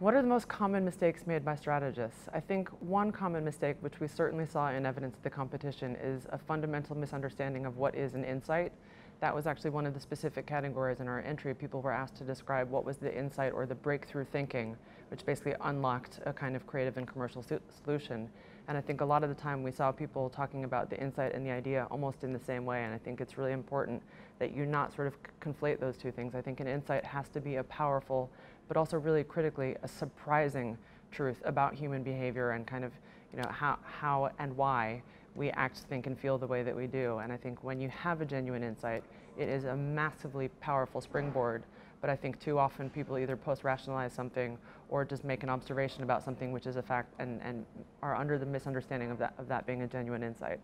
What are the most common mistakes made by strategists? I think one common mistake, which we certainly saw in evidence of the competition, is a fundamental misunderstanding of what is an insight. That was actually one of the specific categories in our entry. People were asked to describe what was the insight or the breakthrough thinking, which basically unlocked a kind of creative and commercial solution. And I think a lot of the time we saw people talking about the insight and the idea almost in the same way. And I think it's really important that you not sort of conflate those two things. I think an insight has to be a powerful but also really critically a surprising truth about human behavior and kind of you know how, how and why we act, think, and feel the way that we do. And I think when you have a genuine insight, it is a massively powerful springboard. But I think too often people either post-rationalize something or just make an observation about something which is a fact and, and are under the misunderstanding of that, of that being a genuine insight.